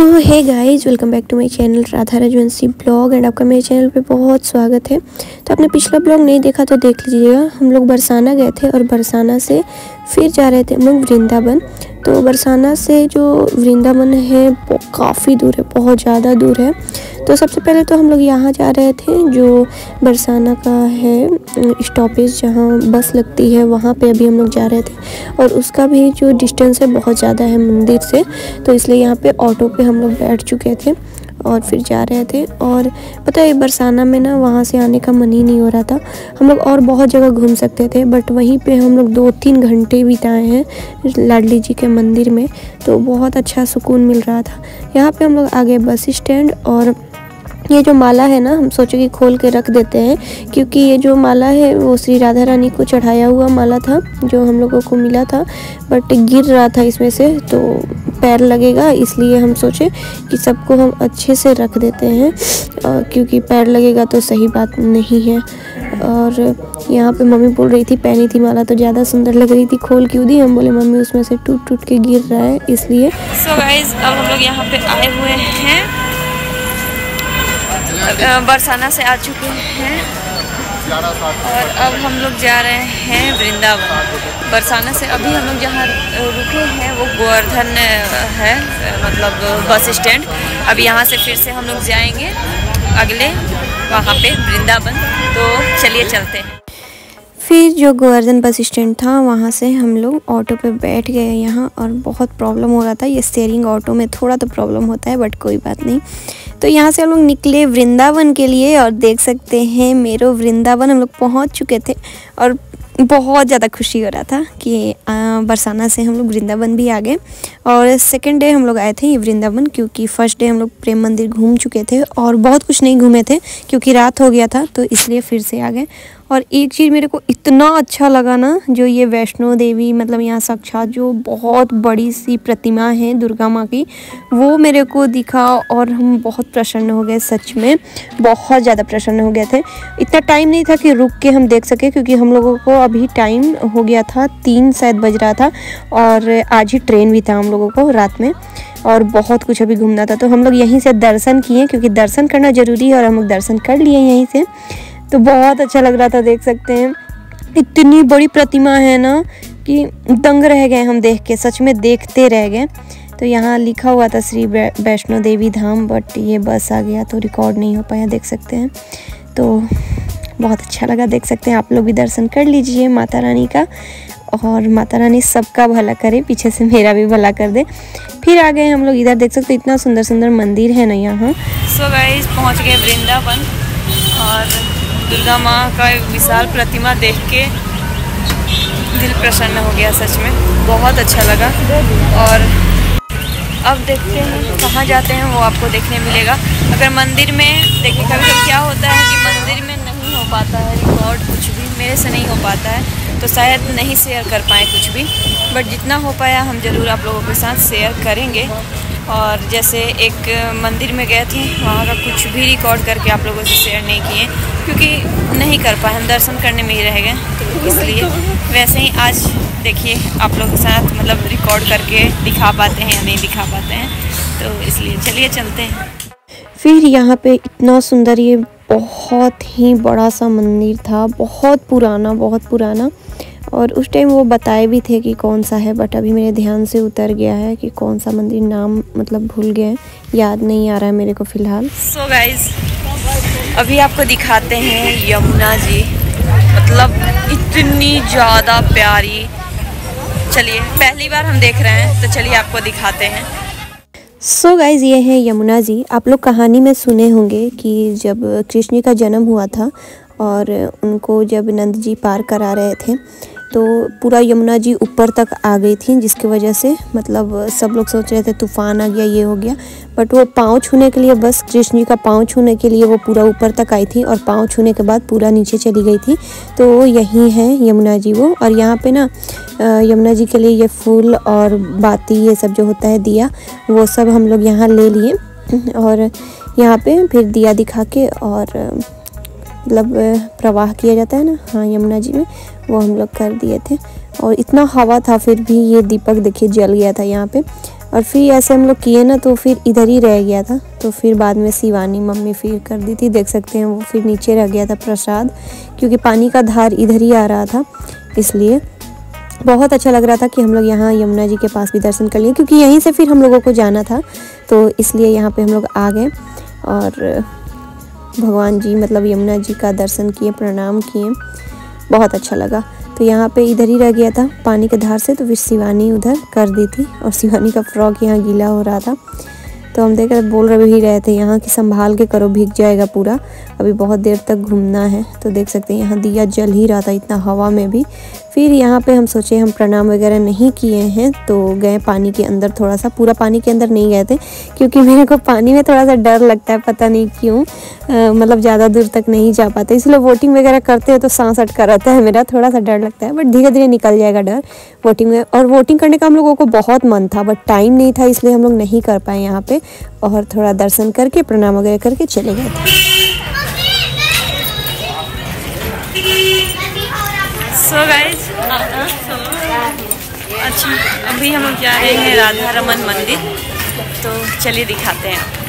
So hi guys welcome back to my channel Radha Rajvanshi blog and आपका मेरे channel पे बहुत स्वागत है। तो आपने पिछला ब्लॉग नहीं देखा तो देख लीजिएगा। हम लोग बरसाना गए थे और बरसाना से फिर जा रहे थे हम लोग वृंदावन। तो बरसाना से जो वृंदावन है, वो काफ़ी दूर है, बहुत ज़्यादा दूर है। तो सबसे पहले तो हम लोग यहाँ जा रहे थे, जो बरसाना का है स्टॉपेज जहाँ बस लगती है, वहाँ पे अभी हम लोग जा रहे थे। और उसका भी जो डिस्टेंस है, बहुत ज़्यादा है मंदिर से तो इसलिए यहाँ पे ऑटो पे हम लोग बैठ चुके थे और फिर जा रहे थे। और पता है, बरसाना में ना वहाँ से आने का मन ही नहीं हो रहा था। हम लोग और बहुत जगह घूम सकते थे बट वहीं पे हम लोग दो तीन घंटे बिताए हैं लाडली जी के मंदिर में तो बहुत अच्छा सुकून मिल रहा था। यहाँ पे हम लोग आगे बस स्टैंड और ये जो माला है ना, हम सोचे कि खोल के रख देते हैं, क्योंकि ये जो माला है, वो श्री राधा रानी को चढ़ाया हुआ माला था, जो हम लोगों को मिला था बट गिर रहा था इसमें से तो पैर लगेगा, इसलिए हम सोचे कि सबको हम अच्छे से रख देते हैं क्योंकि पैर लगेगा तो सही बात नहीं है, और यहाँ पे मम्मी बोल रही थी, पहनी थी माला तो ज़्यादा सुंदर लग रही थी, खोल क्यों दी? हम बोले, मम्मी, उसमें से टूट टूट के गिर रहा है, इसलिए सो so अब हम लोग यहाँ पे आए हुए हैं। बरसाना से आ चुके हैं। और अब हम लोग जा रहे हैं वृंदावन। बरसाना से अभी हम लोग जहाँ रुके हैं वो गोवर्धन है मतलब बस स्टैंड। अब यहाँ से फिर से हम लोग जाएँगे अगले वहाँ पे वृंदावन। तो चलिए चलते हैं। फिर जो गोवर्धन बस स्टैंड था वहाँ से हम लोग ऑटो पे बैठ गए यहाँ और बहुत प्रॉब्लम हो रहा था। ये स्टेयरिंग ऑटो में थोड़ा तो प्रॉब्लम होता है बट कोई बात नहीं। तो यहाँ से हम लोग निकले वृंदावन के लिए और देख सकते हैं मेरो वृंदावन हम लोग पहुँच चुके थे और बहुत ज़्यादा खुशी हो रहा था कि बरसाना से हम लोग वृंदावन भी आ गए। और सेकेंड डे हम लोग आए थे ये वृंदावन क्योंकि फ़र्स्ट डे हम लोग प्रेम मंदिर घूम चुके थे और बहुत कुछ नहीं घूमे थे क्योंकि रात हो गया था तो इसलिए फिर से आ गए। और एक चीज़ मेरे को इतना अच्छा लगा ना, जो ये वैष्णो देवी मतलब यहाँ साक्षात जो बहुत बड़ी सी प्रतिमा है दुर्गा माँ की, वो मेरे को दिखा और हम बहुत प्रसन्न हो गए सच में, बहुत ज़्यादा प्रसन्न हो गए थे। इतना टाइम नहीं था कि रुक के हम देख सके, क्योंकि हम लोगों को अभी टाइम हो गया था तीन शायद बज रहा था, और आज ही ट्रेन भी था हम लोगों को रात में, और बहुत कुछ अभी घूमना था। तो हम लोग यहीं से दर्शन किए, क्योंकि दर्शन करना ज़रूरी है और हम लोग दर्शन कर लिए यहीं से। तो बहुत अच्छा लग रहा था, देख सकते हैं। इतनी बड़ी प्रतिमा है ना कि दंग रह गए हम देख के, सच में देखते रह गए। तो यहाँ लिखा हुआ था श्री वैष्णो देवी धाम बट ये बस आ गया तो रिकॉर्ड नहीं हो पाया, देख सकते हैं। तो बहुत अच्छा लगा, देख सकते हैं। आप लोग भी दर्शन कर लीजिए माता रानी का, और माता रानी सबका भला करे, पीछे से मेरा भी भला कर दे। फिर आ गए हम लोग इधर, देख सकते इतना सुंदर सुंदर मंदिर है ना यहाँ। सो so गाइस पहुँच गए वृंदावन, और दुर्गा माँ का विशाल प्रतिमा देख के दिल प्रसन्न हो गया सच में। बहुत अच्छा लगा। और अब देखते हैं कहाँ जाते हैं, वो आपको देखने मिलेगा। अगर मंदिर में देखिए कभी कभी क्या होता है कि मंदिर में नहीं हो पाता है रिकॉर्ड कुछ भी, मेरे से नहीं हो पाता है तो शायद नहीं शेयर कर पाए कुछ भी। बट जितना हो पाया, हम ज़रूर आप लोगों के साथ शेयर करेंगे। और जैसे एक मंदिर में गए थे, वहाँ का कुछ भी रिकॉर्ड करके आप लोगों से शेयर नहीं किए, क्योंकि नहीं कर पाए, हम दर्शन करने में ही रह गए। तो इसलिए वैसे ही आज देखिए आप लोगों के साथ मतलब रिकॉर्ड करके दिखा पाते हैं या नहीं दिखा पाते हैं तो इसलिए चलिए चलते हैं। फिर यहाँ पे इतना सुंदर ये बहुत ही बड़ा सा मंदिर था, बहुत पुराना बहुत पुराना। और उस टाइम वो बताए भी थे कि कौन सा है बट अभी मेरे ध्यान से उतर गया है कि कौन सा मंदिर नाम मतलब भूल गए याद नहीं आ रहा है मेरे को फ़िलहाल। सो so गाइज़ अभी आपको दिखाते हैं यमुना जी। मतलब इतनी ज़्यादा प्यारी। चलिए पहली बार हम देख रहे हैं तो चलिए आपको दिखाते हैं। सो so गाइज़ ये है यमुना जी। आप लोग कहानी में सुने होंगे कि जब कृष्ण का जन्म हुआ था और उनको जब नंद जी पार करा रहे थे तो पूरा यमुना जी ऊपर तक आ गई थी, जिसकी वजह से मतलब सब लोग सोच रहे थे तूफ़ान आ गया, ये हो गया। बट वो पाँव छूने के लिए बस, कृष्ण जी का पाँव छूने के लिए वो पूरा ऊपर तक आई थी और पाँव छूने के बाद पूरा नीचे चली गई थी। तो यही है यमुना जी वो। और यहाँ पे ना यमुना जी के लिए ये फूल और बाती, ये सब जो होता है दिया, वो सब हम लोग यहाँ ले लिए। और यहाँ पे फिर दिया दिखा के और मतलब प्रवाह किया जाता है ना? हाँ यमुना जी में वो हम लोग कर दिए थे। और इतना हवा था, फिर भी ये दीपक देखिए जल गया था यहाँ पे। और फिर ऐसे हम लोग किए ना तो फिर इधर ही रह गया था। तो फिर बाद में शिवानी मम्मी फिर कर दी थी, देख सकते हैं वो फिर नीचे रह गया था प्रसाद, क्योंकि पानी का धार इधर ही आ रहा था। इसलिए बहुत अच्छा लग रहा था कि हम लोग यहाँ यमुना जी के पास भी दर्शन कर लिए, क्योंकि यहीं से फिर हम लोगों को जाना था। तो इसलिए यहाँ पे हम लोग आ गए। और भगवान जी मतलब यमुना जी का दर्शन किए, प्रणाम किए। बहुत अच्छा लगा। तो यहाँ पे इधर ही रह गया था, पानी के धार से तो फिर शिवानी उधर कर दी थी, और शिवानी का फ्रॉक यहाँ गीला हो रहा था। तो हम देख रहे, बोल रहे ही रहे थे यहाँ की संभाल के करो, भीग जाएगा पूरा। अभी बहुत देर तक घूमना है तो देख सकते हैं, यहाँ दिया जल ही रहा था, इतना हवा में भी। फिर यहाँ पे हम सोचे हम प्रणाम वगैरह नहीं किए हैं तो गए पानी के अंदर थोड़ा सा पूरा पानी के अंदर नहीं गए थे, क्योंकि मेरे को पानी में थोड़ा सा डर लगता है, पता नहीं क्यों मतलब ज़्यादा दूर तक नहीं जा पाते, इसलिए वोटिंग वगैरह करते हैं तो सांस अटका रहता है मेरा थोड़ा सा डर लगता है, बट धीरे धीरे निकल जाएगा डर वोटिंग में, और वोटिंग करने का हम लोगों को बहुत मन था, बट टाइम नहीं था, इसलिए हम लोग नहीं कर पाए यहाँ पर और थोड़ा दर्शन करके, प्रणाम वगैरह करके चले गए थे। सो गाइज़ अच्छा अभी हम जा रहे हैं राधा रमन मंदिर तो चलिए दिखाते हैं।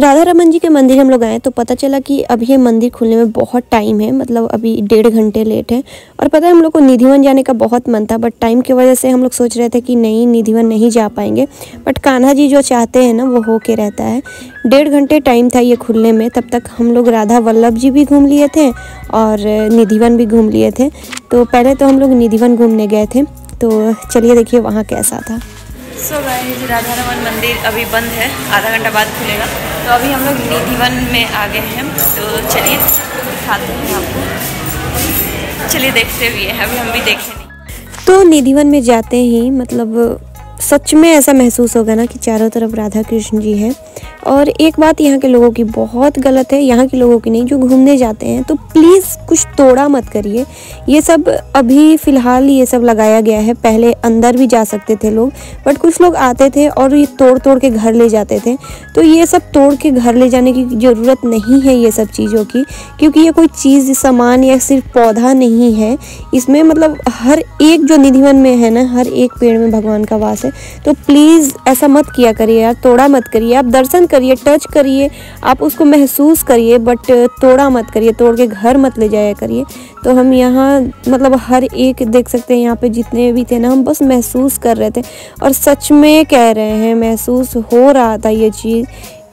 राधा रमन जी के मंदिर हम लोग आए तो पता चला कि अभी ये मंदिर खुलने में बहुत टाइम है मतलब अभी डेढ़ घंटे लेट है। और पता है हम लोग को निधिवन जाने का बहुत मन था बट टाइम की वजह से हम लोग सोच रहे थे कि नहीं, निधिवन नहीं जा पाएँगे। बट कान्हा जी जो चाहते हैं ना, वो हो के रहता है। डेढ़ घंटे टाइम था ये खुलने में, तब तक हम लोग राधा वल्लभ जी भी घूम लिए थे और निधिवन भी घूम लिए थे। तो पहले तो हम लोग निधिवन घूमने गए थे। तो चलिए देखिए वहाँ कैसा था। सो गाइस राधा रमन मंदिर अभी बंद है, आधा घंटा बाद खुलेगा। तो अभी हम लोग निधिवन में आ गए हैं। तो चलिए, दिखाते हैं आपको। चलिए देखते हुए अभी हम भी देखें तो निधिवन में जाते ही मतलब सच में ऐसा महसूस होगा ना कि चारों तरफ़ राधा कृष्ण जी है। और एक बात यहाँ के लोगों की बहुत गलत है, यहाँ के लोगों की नहीं, जो घूमने जाते हैं तो प्लीज़ कुछ तोड़ा मत करिए। ये सब अभी फ़िलहाल ये सब लगाया गया है, पहले अंदर भी जा सकते थे लोग बट कुछ लोग आते थे और ये तोड़ तोड़ के घर ले जाते थे। तो ये सब तोड़ के घर ले जाने की ज़रूरत नहीं है ये सब चीज़ों की, क्योंकि ये कोई चीज़, सामान या सिर्फ़ पौधा नहीं है। इसमें मतलब हर एक जो निधिवन में है ना, हर एक पेड़ में भगवान का वास है तो प्लीज़ ऐसा मत किया करिए यार, तोड़ा मत करिए। आप दर्शन करिए टच करिए, आप उसको महसूस करिए बट तोड़ा मत करिए, तोड़ के घर मत ले जाया करिए। तो हम यहाँ मतलब हर एक देख सकते हैं, यहाँ पे जितने भी थे ना, हम बस महसूस कर रहे थे। और सच में कह रहे हैं, महसूस हो रहा था ये चीज़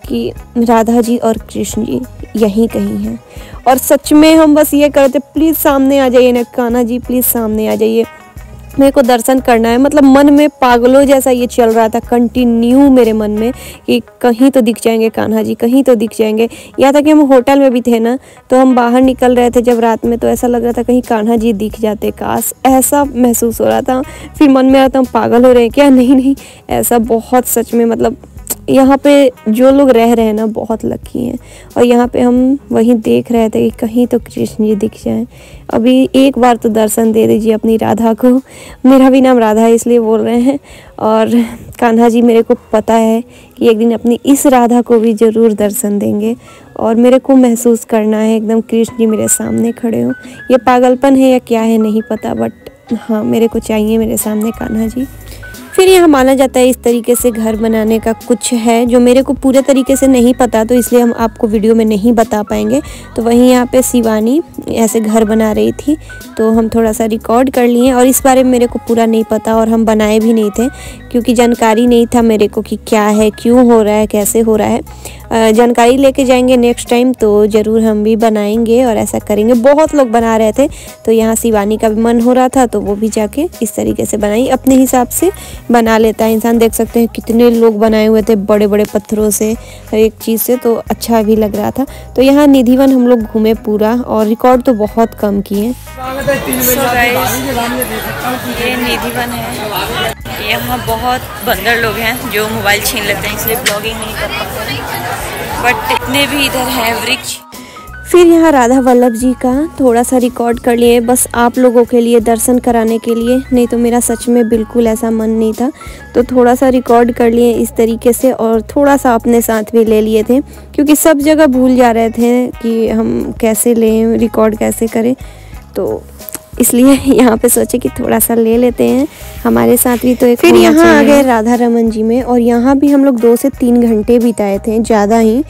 कि राधा जी और कृष्ण जी यहीं कहीं हैं। और सच में हम बस ये करते, प्लीज़ सामने आ जाइए ना काना जी, प्लीज़ सामने आ जाइए। मेरे को दर्शन करना है। मतलब मन में पागलों जैसा ये चल रहा था कंटिन्यू मेरे मन में कि कहीं तो दिख जाएँगे कान्हा जी, कहीं तो दिख जाएँगे। यहाँ तक कि हम होटल में भी थे ना तो हम बाहर निकल रहे थे जब रात में तो ऐसा लग रहा था कहीं कान्हा जी दिख जाते, काश ऐसा महसूस हो रहा था। फिर मन में आता हम पागल हो रहे हैं क्या? नहीं नहीं, ऐसा बहुत सच में मतलब यहाँ पे जो लोग रह रहे हैं ना, बहुत लकी हैं। और यहाँ पे हम वहीं देख रहे थे कि कहीं तो कृष्ण जी दिख जाएँ। अभी एक बार तो दर्शन दे दीजिए अपनी राधा को। मेरा भी नाम राधा है, इसलिए बोल रहे हैं। और कान्हा जी, मेरे को पता है कि एक दिन अपनी इस राधा को भी ज़रूर दर्शन देंगे। और मेरे को महसूस करना है, एकदम कृष्ण जी मेरे सामने खड़े हों। ये पागलपन है या क्या है, नहीं पता बट हाँ मेरे को चाहिए मेरे सामने कान्हा जी। फिर यहाँ माना जाता है इस तरीके से घर बनाने का कुछ है जो मेरे को पूरे तरीके से नहीं पता तो इसलिए हम आपको वीडियो में नहीं बता पाएँगे। तो वहीं यहाँ पे शिवानी ऐसे घर बना रही थी तो हम थोड़ा सा रिकॉर्ड कर लिए और इस बारे में मेरे को पूरा नहीं पता और हम बनाए भी नहीं थे, क्योंकि जानकारी नहीं था मेरे को कि क्या है, क्यों हो रहा है, कैसे हो रहा है। जानकारी लेके जाएँगे नेक्स्ट टाइम तो ज़रूर हम भी बनाएँगे और ऐसा करेंगे। बहुत लोग बना रहे थे तो यहाँ शिवानी का भी मन हो रहा था तो वो भी जाके इस तरीके से बनाई। अपने हिसाब से बना लेता है इंसान। देख सकते हैं कितने लोग बनाए हुए थे बड़े बड़े पत्थरों से हर एक चीज़ से तो अच्छा भी लग रहा था। तो यहाँ निधिवन हम लोग घूमे पूरा, और रिकॉर्ड तो बहुत कम किए। ये निधिवन है। यहाँ बहुत बंदर लोग हैं, जो मोबाइल छीन लेते हैं, इसलिए ब्लॉगिंग नहीं कर पाते। बट इतने भी इधर हैं वृक्ष फिर यहाँ राधा वल्लभ जी का थोड़ा सा रिकॉर्ड कर लिए। बस आप लोगों के लिए दर्शन कराने के लिए। नहीं तो मेरा सच में बिल्कुल ऐसा मन नहीं था। तो थोड़ा सा रिकॉर्ड कर लिए इस तरीके से और थोड़ा सा अपने साथ भी ले लिए थे। क्योंकि सब जगह भूल जा रहे थे कि हम कैसे लें रिकॉर्ड कैसे करें। तो इसलिए यहाँ पे सोचे कि थोड़ा सा ले लेते हैं। हमारे साथ भी तो एक फिर यहाँ आ गए राधा रमन जी में और यहाँ भी हम लोग दो से तीन घंटे बिताए थे ज़्यादा ही।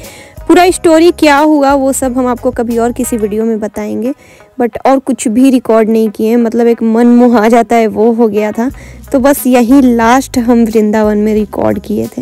पूरा स्टोरी क्या हुआ वो सब हम आपको कभी और किसी वीडियो में बताएँगे। बट और कुछ भी रिकॉर्ड नहीं किए मतलब एक मन मुँह आ जाता है वो हो गया था। तो बस यही लास्ट हम वृंदावन में रिकॉर्ड किए थे।